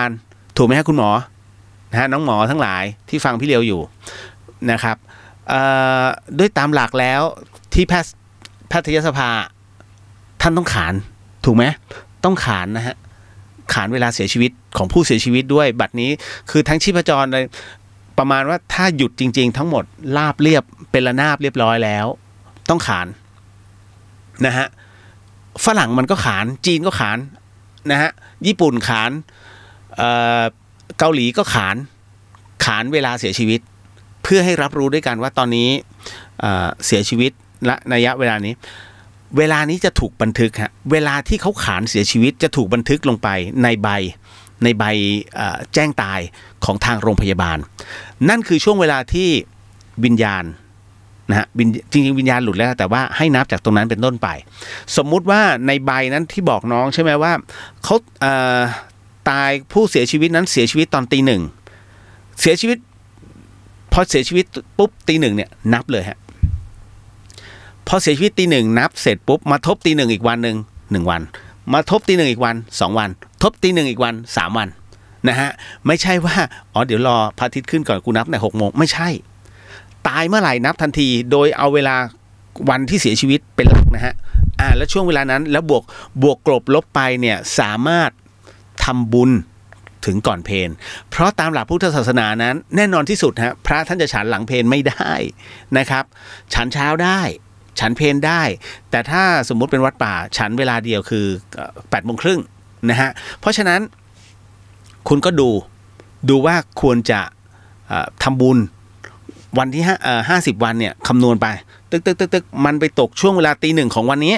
าลถูกไหมฮะคุณหมอนะฮะน้องหมอทั้งหลายที่ฟังพี่เลียวอยู่นะครับด้วยตามหลักแล้วที่แพทย์แพทยสภาท่านต้องขานถูกไหมต้องขานนะฮะขานเวลาเสียชีวิตของผู้เสียชีวิตด้วย บัตรนี้คือทั้งชีพจรเลยประมาณว่าถ้าหยุดจริง ๆ ทั้งหมดลาบเรียบเป็นระนาบเรียบร้อยแล้ว ต้องขานนะฮะฝรั่งมันก็ขานจีนก็ขานนะฮะญี่ปุ่นขาน เกาหลีก็ขานขานเวลาเสียชีวิต เพื่อให้รับรู้ด้วยกันว่าตอนนี้เเสียชีวิตและระยะเวลานี้เวลานี้จะถูกบันทึกฮะเวลาที่เขาขานเสียชีวิตจะถูกบันทึกลงไปในใบในใบแจ้งตายของทางโรงพยาบาล นั่นคือช่วงเวลาที่วิญญาณนะฮะวิญจริงๆวิญญาณหลุดแล้วแต่ว่าให้นับจากตรงนั้นเป็นต้นไป สมมุติว่าในใบนั้นที่บอกน้องใช่ไหมว่าเขา ตายผู้เสียชีวิตนั้นเสียชีวิตตอนตีหนึ่งเสียชีวิตพอเสียชีวิตปุ๊บตีหนึ่งเนี่ยนับเลยฮะพอเสียชีวิตตีหนึ่งนับเสร็จปุ๊บมาทบตีหนึ่งอีกวันหนึ่งหนึ่งวัน มาทบตีหนึ่งอีกวันสองวัน ทบตีหนึ่งอีกวันสามวันนะฮะไม่ใช่ว่าอ๋อเดี๋ยวรอพระอาทิตย์ขึ้นก่อนกูนับในหกโมงไม่ใช่ ตายเมื่อไหร่นับทันทีโดยเอาเวลาวันที่เสียชีวิตเป็นหลักนะฮะอ่าแล้วช่วงเวลานั้นแล้วบวกบวกกลบลบไปเนี่ยสามารถ ทำบุญถึงก่อนเพนเพราะตามหลักพุทธศาสนานั้น แน่นอนที่สุดฮะพระท่านจะฉันหลังเพนไม่ได้นะครับ ฉันเช้าได้ฉันเพนได้ แต่ถ้าสมมุติเป็นวัดป่า ฉันเวลาเดียวคือแปดโมงครึ่งนะฮะเพราะฉะนั้นคุณก็ดูดูว่าควรจะเอ่อทำบุญวันที่ห้าสิบวันเนี่ยคำนวณไป ตึกตึกตึกตึกมันไปตกช่วงเวลาตีหนึ่งของวันนี้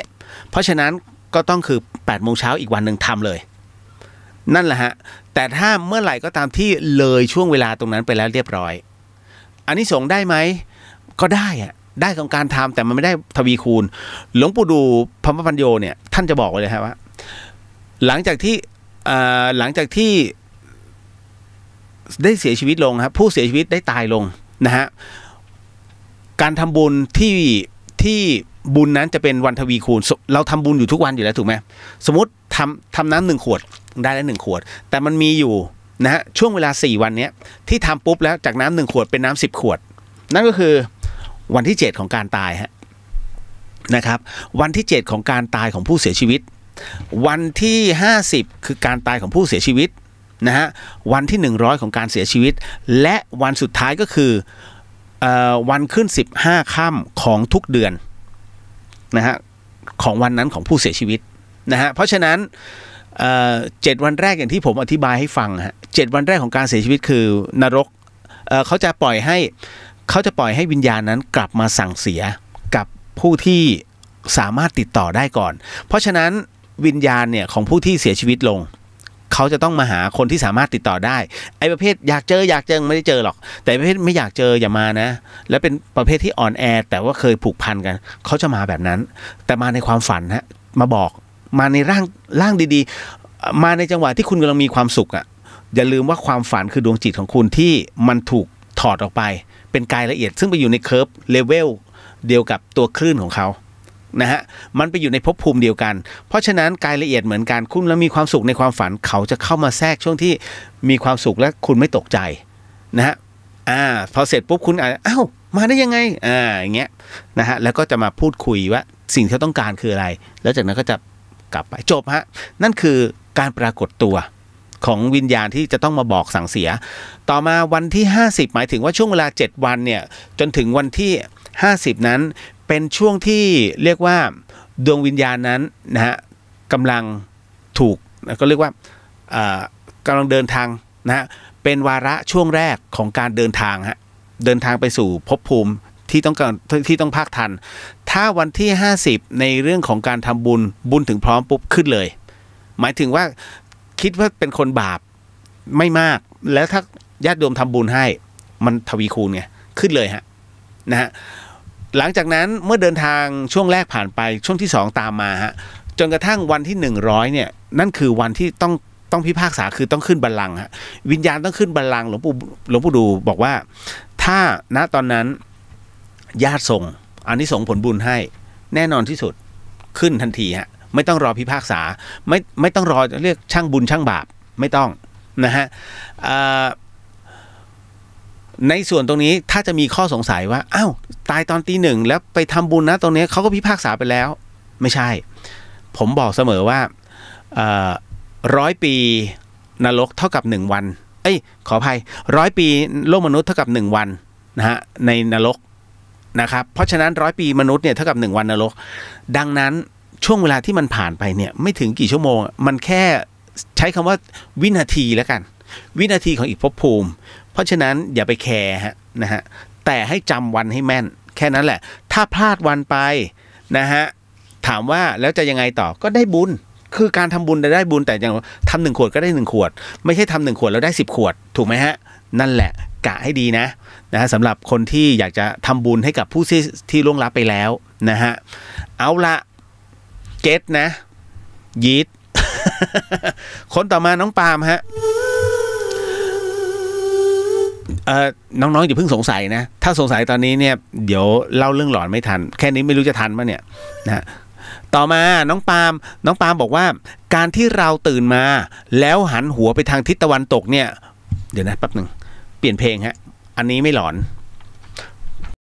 เพราะฉะนั้นก็ต้องคือ8ปดโมงเช้าอีกวันหนึ่งทำเลย นั่นแหละฮะ แต่ถ้าเมื่อไหร่ก็ตามที่เลยช่วงเวลาตรงนั้นไปแล้วเรียบร้อย อันนี้สงได้ไหม ก็ได้อะได้ของการทำแต่มันไม่ได้ทวีคูณ หลวงปู่ดูพรมปัญโยเนี่ย ท่านจะบอกไว้เลยครับว่า หลังจากที่หลังจากที่ได้เสียชีวิตลงครับ ผู้เสียชีวิตได้ตายลงนะฮะการทำบุญที่ที่บุญนั้นจะเป็นวันทวีคูณ เราทำบุญอยู่ทุกวันอยู่แล้วถูกไหมสมมติทำทำน้ำหนึ่งขวด ได้แล้วหนึ่งขวด แต่มันมีอยู่นะฮะช่วงเวลาสี่วันนี้ที่ทำปุ๊บแล้วจากน้ำหนึ่งขวดเป็นน้ำสิบขวด นั่นก็คือวันที่เจ็ดของการตายฮะนะครับ วันที่เจ็ดของการตายของผู้เสียชีวิต วันที่ห้าสิบคือการตายของผู้เสียชีวิตนะฮะวันที่หนึ่งร้อยของการเสียชีวิต และวันสุดท้ายก็คือออวันขึ้นสิบห้าค่ำของทุกเดือนนะฮะของวันนั้นของผู้เสียชีวิตนะฮะเพราะฉะนั้น เจ็ดวันแรกอย่างที่ผมอธิบายให้ฟังฮะเจ็ดวันแรกของการเสียชีวิตคือนรกเเขาจะปล่อยให้เขาจะปล่อยให้วิญญาณนั้นกลับมาสั่งเสียกับผู้ที่สามารถติดต่อได้ก่อน เพราะฉะนั้นวิญญาณเนี่ยของผู้ที่เสียชีวิตลง เขาจะต้องมาหาคนที่สามารถติดต่อได้ ไอ้ประเภทอยากเจออยากเจอไม่ได้เจอหรอก แต่ประเภทไม่อยากเจออย่ามานะ และเป็นประเภทที่อ่อนแอแต่ว่าเคยผูกพันกัน เขาจะมาแบบนั้น แต่มาในความฝันฮะมาบอก มาในร่างร่างดีๆ มาในจังหวะที่คุณกำลังมีความสุขอะอย่าลืมว่าความฝันคือดวงจิตของคุณที่มันถูกถอดออกไป เป็นกายละเอียด ซึ่งไปอยู่ใน curve level เดียวกับตัวคลื่นของเขานะฮะมันไปอยู่ในภพภูมิเดียวกัน เพราะฉะนั้นกายละเอียดเหมือนกันคุณแล้วมีความสุขในความฝันเขาจะเข้ามาแทรกช่วงที่มีความสุขและคุณไม่ตกใจนะฮะอ่าพอเสร็จปุ๊บคุณอาจจะอ้าวมาได้ยังไงอ่าอย่างเงี้ยนะฮะแล้วก็จะมาพูดคุยว่าสิ่งที่เขาต้องการคืออะไร แล้วจากนั้นก็จะ กลับไปจบฮะนั่นคือการปรากฏตัวของวิญญาณที่จะต้องมาบอกสั่งเสีย ต่อมาวันที่ 50 หมายถึงว่าช่วงเวลา 7 วันเนี่ยจนถึงวันที่ 50 นั้นเป็นช่วงที่เรียกว่าดวงวิญญาณนั้นนะฮะกำลังถูกก็เรียกว่าอ่ากำลังเดินทางนะฮะเป็นวาระช่วงแรกของการเดินทางฮะเดินทางไปสู่ภพภูมิ ที่ต้องการที่ต้องภาคทัน ถ้าวันที่ 50 ในเรื่องของการทำบุญบุญถึงพร้อมปุ๊บขึ้นเลย หมายถึงว่าคิดว่าเป็นคนบาปไม่มาก แล้วถ้าญาติโยมทำบุญให้ มันทวีคูณไงขึ้นเลยฮะนะฮะหลังจากนั้นเมื่อเดินทางช่วงแรกผ่านไปช่วงที่สองตามมาฮะจนกระทั่งวันที่หนึ่งร้อยเนี่ยนั่นคือวันที่ต้องต้องพิพากษาคือต้องขึ้นบัลลังก์ฮะวิญญาณต้องขึ้นบัลลังก์หลวงปู่หลวงปู่ดูบอกว่า ถ้าณตอนนั้น ญาติส่งอันนี้ส่งผลบุญให้ แน่นอนที่สุดขึ้นทันทีฮะไม่ต้องรอพิพากษาไม่ไม่ต้องรอเรียกช่างบุญช่างบาปไม่ต้องนะฮะในส่วนตรงนี้ถ้าจะมีข้อสงสัยว่าอ้าวตายตอนตีหนึ่งแล้วไปทำบุญนะตรงนี้เขาก็พิพากษาไปแล้ว ไม่ใช่ ผมบอกเสมอว่าร้อยปีนรกเท่ากับหนึ่งวัน เอ้ยขออภัยร้อยปีโลกมนุษย์เท่ากับหนึ่งวันนะฮะในนรก นะครับเพราะฉะนั้นร้อยปีมนุษย์เนี่ยเท่ากับหนึ่งวันนรก ดังนั้นช่วงเวลาที่มันผ่านไปเนี่ยไม่ถึงกี่ชั่วโมง มันแค่ใช้คำว่าวินาทีแล้วกัน วินาทีของอีกภพภูมิ เพราะฉะนั้นอย่าไปแคร์นะฮะแต่ให้จำวันให้แม่น แค่นั้นแหละ ถ้าพลาดวันไปนะฮะถามว่าแล้วจะยังไงต่อก็ได้บุญ คือการทำบุญได้บุญแต่อย่างทำหนึ่งขวดก็ได้หนึ่งขวด ไม่ใช่ทำหนึ่งขวดแล้วได้สิบขวดถูกไหมฮะนั่นแหละ กะให้ดีนะนะฮะสำหรับคนที่อยากจะทำบุญให้กับผู้ที่ที่ล่วงลับไปแล้วนะฮะเอาละเกตนะยีดคนต่อมาน้องปาล์มฮะเอ่อน้องๆอย่าเพิ่งสงสัยนะ ถ้าสงสัยตอนนี้เนี่ยเดี๋ยวเล่าเรื่องหลอนไม่ทัน แค่นี้ไม่รู้จะทันปะเนี่ยนะต่อมาน้องปาล์มน้องปาล์มบอกว่า การที่เราตื่นมา แล้วหันหัวไปทางทิศตะวันตกเนี่ย เดี๋ยวนะแป๊บหนึ่ง เปลี่ยนเพลงฮะ อันนี้ไม่หลอน